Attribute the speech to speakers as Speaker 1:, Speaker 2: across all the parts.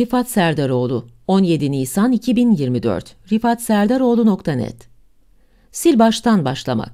Speaker 1: Rifat Serdaroğlu 17 Nisan 2024 rifatserdaroğlu.net Sil baştan başlamak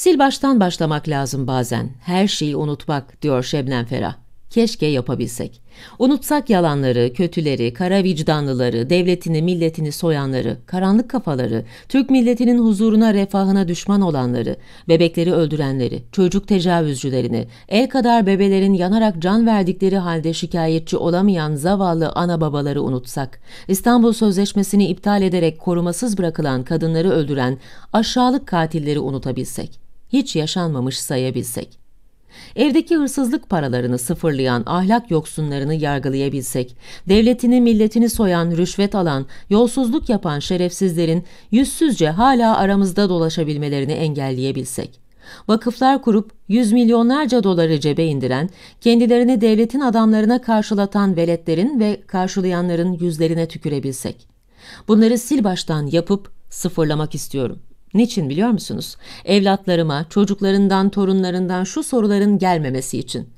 Speaker 1: Sil baştan başlamak lazım bazen. Her şeyi unutmak diyor Şebnem Ferah. Keşke yapabilsek. Unutsak yalanları, kötüleri, kara vicdanlıları, devletini, milletini soyanları, karanlık kafaları, Türk milletinin huzuruna, refahına düşman olanları, bebekleri öldürenleri, çocuk tecavüzcülerini, el kadar bebelerin yanarak can verdikleri halde şikayetçi olamayan zavallı ana babaları unutsak, İstanbul Sözleşmesi'ni iptal ederek korumasız bırakılan kadınları öldüren aşağılık katilleri unutabilsek, hiç yaşanmamış sayabilsek, Evdeki hırsızlık paralarını sıfırlayan ahlak yoksunlarını yargılayabilsek, devletini milletini soyan, rüşvet alan, yolsuzluk yapan şerefsizlerin yüzsüzce hala aramızda dolaşabilmelerini engelleyebilsek, vakıflar kurup yüz milyonlarca doları cebe indiren, kendilerini devletin adamlarına karşılatan veletlerin ve karşılayanların yüzlerine tükürebilsek. Bunları sil baştan yapıp sıfırlamak istiyorum.'' Niçin biliyor musunuz? Evlatlarıma, çocuklarından, torunlarından şu soruların gelmemesi için.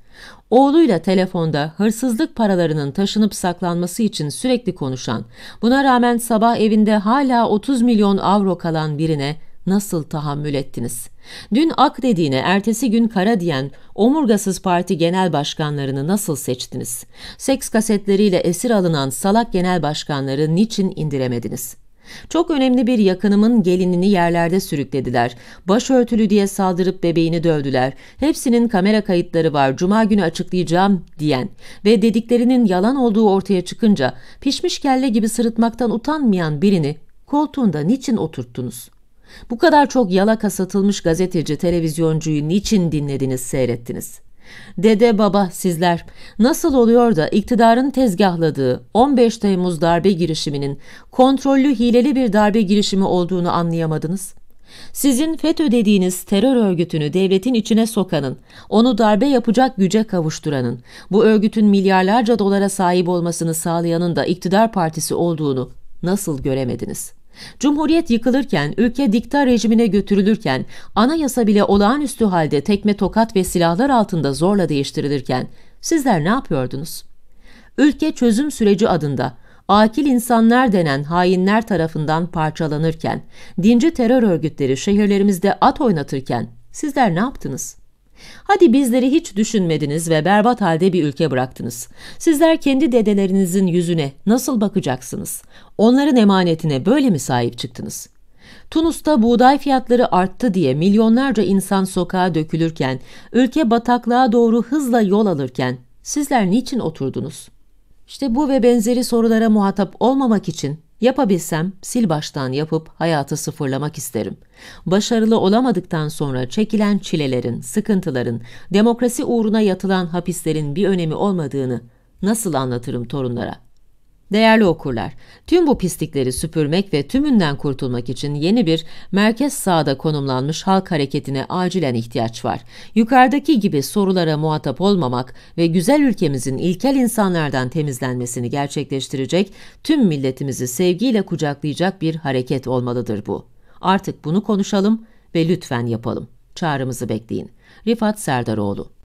Speaker 1: Oğluyla telefonda hırsızlık paralarının taşınıp saklanması için sürekli konuşan, buna rağmen sabah evinde hala 30 milyon avro kalan birine nasıl tahammül ettiniz? Dün ak dediğine ertesi gün kara diyen omurgasız parti genel başkanlarını nasıl seçtiniz? Seks kasetleriyle esir alınan salak genel başkanları niçin indiremediniz?'' Çok önemli bir yakınımın gelinini yerlerde sürüklediler. Başörtülü diye saldırıp bebeğini dövdüler. Hepsinin kamera kayıtları var, cuma günü açıklayacağım diyen ve dediklerinin yalan olduğu ortaya çıkınca pişmiş kelle gibi sırıtmaktan utanmayan birini koltuğunda niçin oturttunuz? Bu kadar çok yalaka satılmış gazeteci, televizyoncuyu niçin dinlediniz, seyrettiniz?'' Dede baba sizler nasıl oluyor da iktidarın tezgahladığı 15 Temmuz darbe girişiminin kontrollü hileli bir darbe girişimi olduğunu anlayamadınız? Sizin FETÖ dediğiniz terör örgütünü devletin içine sokanın, onu darbe yapacak güce kavuşturanın, bu örgütün milyarlarca dolara sahip olmasını sağlayanın da iktidar partisi olduğunu nasıl göremediniz?'' Cumhuriyet yıkılırken, ülke dikta rejimine götürülürken, anayasa bile olağanüstü halde tekme tokat ve silahlar altında zorla değiştirilirken sizler ne yapıyordunuz? Ülke çözüm süreci adında akil insanlar denen hainler tarafından parçalanırken, dinci terör örgütleri şehirlerimizde at oynatırken sizler ne yaptınız?'' Hadi bizleri hiç düşünmediniz ve berbat halde bir ülke bıraktınız. Sizler kendi dedelerinizin yüzüne nasıl bakacaksınız? Onların emanetine böyle mi sahip çıktınız? Tunus'ta buğday fiyatları arttı diye milyonlarca insan sokağa dökülürken, ülke bataklığa doğru hızla yol alırken sizler niçin oturdunuz? İşte bu ve benzeri sorulara muhatap olmamak için Yapabilsem sil baştan yapıp hayatı sıfırlamak isterim. Başarılı olamadıktan sonra çekilen çilelerin, sıkıntıların, demokrasi uğruna yatılan hapislerin bir önemi olmadığını nasıl anlatırım torunlara? Değerli okurlar, tüm bu pislikleri süpürmek ve tümünden kurtulmak için yeni bir merkez sağda konumlanmış halk hareketine acilen ihtiyaç var. Yukarıdaki gibi sorulara muhatap olmamak ve güzel ülkemizin ilkel insanlardan temizlenmesini gerçekleştirecek, tüm milletimizi sevgiyle kucaklayacak bir hareket olmalıdır bu. Artık bunu konuşalım ve lütfen yapalım. Çağrımızı bekleyin. Rifat Serdaroğlu